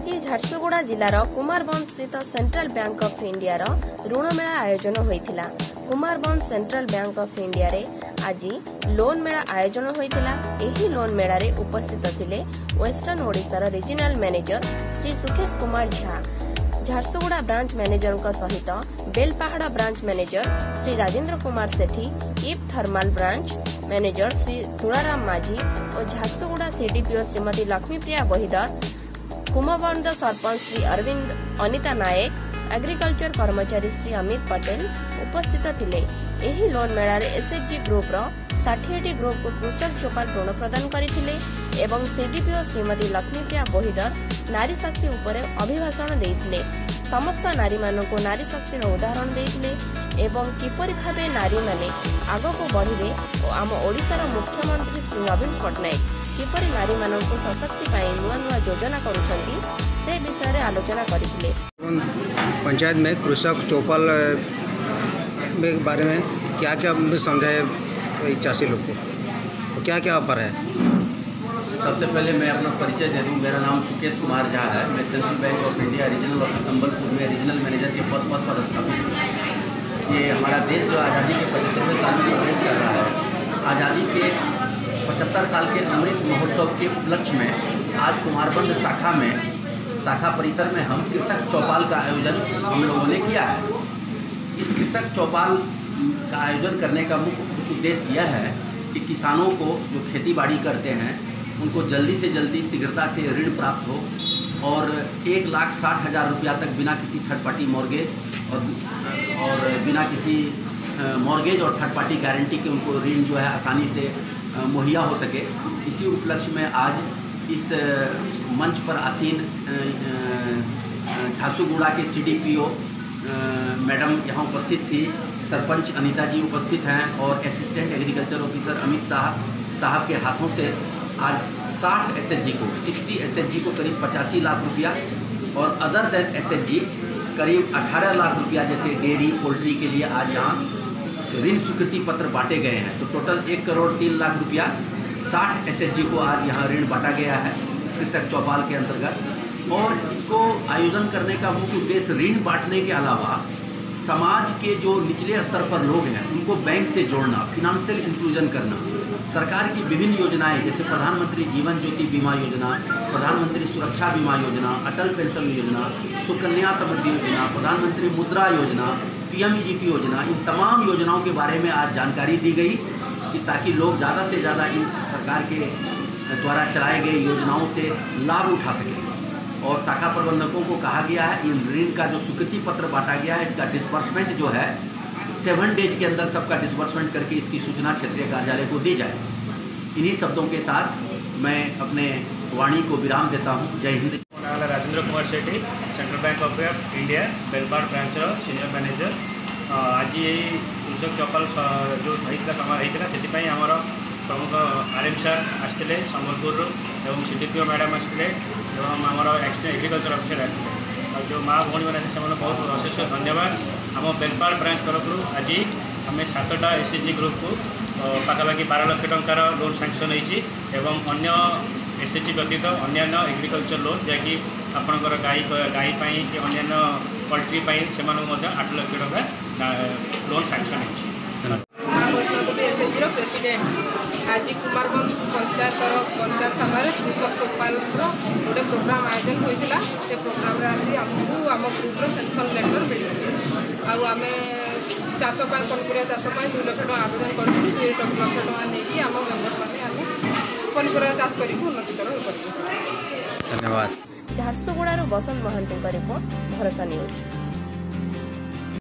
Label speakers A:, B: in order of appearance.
A: ଆଜି ଝାରସୁଗୁଡ଼ା ଜିଲ୍ଲାର କୁମାରବନ୍ଦ ସ୍ଥିତ ସେଣ୍ଟ୍ରାଲ ବ୍ୟାଙ୍କ ଅଫ୍ ଇଣ୍ଡିଆର ଋଣ ମେଳା ଆୟୋଜନ ହୋଇଥିଲା। କୁମାରବନ୍ଦ ସେଣ୍ଟ୍ରାଲ ବ୍ୟାଙ୍କ ଅଫ୍ ଇଣ୍ଡିଆରେ ଆଜି ଲୋନ୍ ମେଳା ଆୟୋଜନ ହୋଇଥିଲା। ଏହି ଲୋନ୍ ମେଳାରେ ଉପସ୍ଥିତ ଥିଲେ ୱେଷ୍ଟର୍ଣ୍ଣ ଓଡ଼ିଶାର regional manager Shri Sukesh Kumar Jha Jharsuguda branch ମ୍ୟାନେଜରଙ୍କ ସହିତ Belpahar branch manager Shri Rajendra Kumar Sethi Ib thermal branch manager Shri Tularam Majhi ଓ ଝାରସୁଗୁଡ଼ା ସିଡିପିଓ ଶ୍ରୀମତୀ ଲକ୍ଷ୍ମୀପ୍ରିୟା ବହିଦର କୁମବନ୍ଦ ସରପଞ୍ଚ ଶ୍ରୀ ଅରବିନ୍ଦ ଅନିତା ନାୟକ ଏଗ୍ରିକଲଚର କର୍ମଚାରୀ ଶ୍ରୀ ଅମିତ ପଟେଲ ଉପସ୍ଥିତ ଥିଲେ ଏହି ଲୋନ୍ ମେଳାରେ ଏସ୍ଏଚ୍ଜି ଗ୍ରୁପର ଷାଠିଏଟି ଗ୍ରୁପକୁ କୃଷକ ଚୋପାଲ ଋଣ ପ୍ରଦାନ କରିଥିଲେ ଏବଂ ସିଡିପିଓ ଶ୍ରୀମତୀ ଲକ୍ଷ୍ମୀପ୍ରିୟା ବୋହିଦର ନାରୀ ଶକ୍ତି ଉପରେ ଅଭିଭାଷଣ ଦେଇଥିଲେ. ସମସ୍ତ ନାରୀମାନଙ୍କୁ ନାରୀ ଶକ୍ତିର ଉଦାହରଣ ଦେଇଥିଲେ ଏବଂ କିପରି ଭାବେ ନାରୀମାନେ ଆଗକୁ ବଢ଼ିବେ ଓ ଆମ ଓଡ଼ିଶାର ମୁଖ୍ୟମନ୍ତ୍ରୀ ଶ୍ରୀ ନବୀନ ପଟ୍ଟନାୟକ କିପରି ନାରୀମାନଙ୍କୁ ସଶକ୍ତି ପାଇଁ ନୂଆ ନୂଆ ଯୋଜନା କରୁଛନ୍ତି ସେ ବିଷୟରେ ଆଲୋଚନା କରିଥିଲେ
B: पंचायत में कृषक चौपाल अ, के बारे में क्या क्या समझाए वही चाषी लोग को और क्या क्या ऑफर है
C: सबसे पहले मैं अपना परिचय दे दूं मेरा नाम सुकेश कुमार झा है मैं central bank of India regional office Sambalpur में रीजनल मैनेजर के पद पर पदस्थापित हूँ ये हमारा देश जो आज़ादी के पचहत्तरवें साल में प्रवेश कर रहा है आज़ादी के पचहत्तर साल के अमृत महोत्सव के उपलक्ष्य में आज कुमारबंद शाखा में, शाखा परिसर में हम कृषक चौपाल का आयोजन हम लोगों ने किया है। इस कृषक चौपाल का आयोजन करने का मुख्य उद्देश्य यह है कि किसानों को जो खेती बाड़ी करते हैं, उनको जल्दी से जल्दी शीघ्रता से ऋण प्राप्त हो और एक लाख साठ हज़ार रुपया तक बिना किसी थर्ड पार्टी मॉर्गेज और और बिना किसी मॉर्गेज और थर्ड पार्टी गारंटी के उनको ऋण जो है आसानी से मुहैया हो सके। इसी उपलक्ष्य में आज इस मंच पर आसीन झांसूगुड़ा के C D P O madam यहाँ उपस्थित थी। सरपंच अनीता जी उपस्थित हैं और असिस्टेंट एग्रीकल्चर ऑफिसर अमित साहब साहब के हाथों से आज 60 एसएचजी को 60 एसएचजी को करीब पचासी लाख रुपया और अदर देन एसएचजी करीब 18 लाख रुपया जैसे डेयरी, पोल्ट्री के लिए आज यहाँ ऋण स्वीकृति पत्र बांटे गए हैं। तो टोटल एक करोड़ तीन लाख रुपया साठ एस को आज यहाँ ऋण बांटा गया है, कृषक चौपाल के अंतर्गत। और इसको आयोजन करने का मुख्य उद्देश्य ऋण बांटने के अलावा समाज के जो निचले स्तर पर लोग हैं, उनको बैंक से जोड़ना फिनेंशियल इंक्लूजन करना, सरकार की विभिन्न योजनाएँ, जैसे प्रधानमंत्री जीवन ज्योति बीमा योजना, प्रधानमंत्री सुरक्षा बीमा योजना, अटल पेंशन योजना, सुकन्या समृद्धि योजना, प्रधानमंत्री मुद्रा योजना पीएमईजीपी योजना, इन तमाम योजनाओं के बारे में आज जानकारी दी गई कि ताकि लोग ज़्यादा से ज़्यादा इन सरकार के द्वारा चलाए गए योजनाओं से लाभ उठा सकें। और शाखा प्रबंधकों को कहा गया है, इन ऋण का जो स्वीकृति पत्र बांटा गया है, इसका डिस्बर्समेंट जो है सेवन डेज़ के अंदर सबका डिस्बर्समेंट करके इसकी सूचना क्षेत्रीय कार्यालय को दी जाए। इन्हीं शब्दों के साथ मैं अपने वाणी को विराम देता हूँ। जय हिंद।
D: ନାଁ ହେଲା Rajendra Kumar Sethi Central Bank of India Belpada ବ୍ରାଞ୍ଚର senior manager ଆଜି ଏଇ କୃଷକ ଚପାଲ ସ- ଯେଉଁ ହେଇଥିଲା ସମୟ ହେଇଥିଲା ସେଥିପାଇଁ ଆମର ପ୍ରମୁଖ ଆର୍ ଏମ୍ ସାର୍ ଆସିଥିଲେ ସମ୍ବଲପୁରରୁ ଏବଂ C D P O madam ଆସିଥିଲେ ଏବଂ ଆମର ଆସିଷ୍ଟେଣ୍ଟ ଏଗ୍ରିକଲଚର ଅଫିସର ଆସିଥିଲେ ଆଉ ଯେଉଁ ମା ଭଉଣୀମାନେ ଆସିଥିଲେ ସେମାନଙ୍କୁ ବହୁତ ଅଶେଷ ଧନ୍ୟବାଦ ଆମ ବେଲପାଳ ବ୍ରାଞ୍ଚ ତରଫରୁ ଆଜି ଆମେ ସାତଟା ଏସ୍ ଏଚ୍ ଜି ଗ୍ରୁପକୁ ଅ, ପାଖାପାଖି ବାର ଲକ୍ଷ ଟଙ୍କାର ଲୋନ୍ ସାଙ୍କସନ୍ ହେଇଛି ଏବଂ ଅନ୍ୟ ଏସ୍ ଏଚ୍ ଜି ବ୍ୟତୀତ ଅନ୍ୟାନ୍ୟ ଏଗ୍ରିକଲଚର ଲୋନ୍ ଯାହାକି ଆପଣଙ୍କର ଗାଈ ଗାଈ ପାଇଁ କି ଅନ୍ୟାନ୍ୟ ପଲ୍ଟ୍ରି ପାଇଁ ସେମାନଙ୍କୁ ମଧ୍ୟ ଆଠ ଲକ୍ଷ ଟଙ୍କା ଲୋନ୍ ସାଙ୍କସନ୍ ହେଇଛି
E: ମା ବୈଷ୍ଣବଦେବୀ ଏସ୍ଏଚ୍ଜିର ପ୍ରେସିଡେଣ୍ଟ ଆଜି କୁମାରଗଞ୍ଜ ପଞ୍ଚାୟତର ପଞ୍ଚାୟତ ସଭାରେ କୃଷକ ଗୋପାଳର ଗୋଟେ ପ୍ରୋଗ୍ରାମ୍ ଆୟୋଜନ ହୋଇଥିଲା ସେ ପ୍ରୋଗ୍ରାମ୍ରେ ଆସି ଆମକୁ ଆମ ଗ୍ରୁପ୍ର ସେନ୍ସନ୍ ଲେଟର୍ ମିଳିଛି ଆଉ ଆମେ ଚାଷ ପାଇଁ ପନିପରିବା ଚାଷ ପାଇଁ ଦୁଇ ଲକ୍ଷ ଟଙ୍କା ଆବେଦନ କରିଥିଲୁ ଦୁଇ ଲକ୍ଷ ଟଙ୍କା ନେଇକି ଆମ ମେମ୍ବରମାନେ ଆମେ ପନିପରିବା ଚାଷ କରିକି ଉନ୍ନତିକର ହୋଇପାରିବ
B: ଧନ୍ୟବାଦ।
A: ଝାରସୁଗୁଡ଼ାରୁ ବସନ୍ତ ମହାନ୍ତିଙ୍କ ରିପୋର୍ଟ ଭରସା ନ୍ୟୁଜ୍।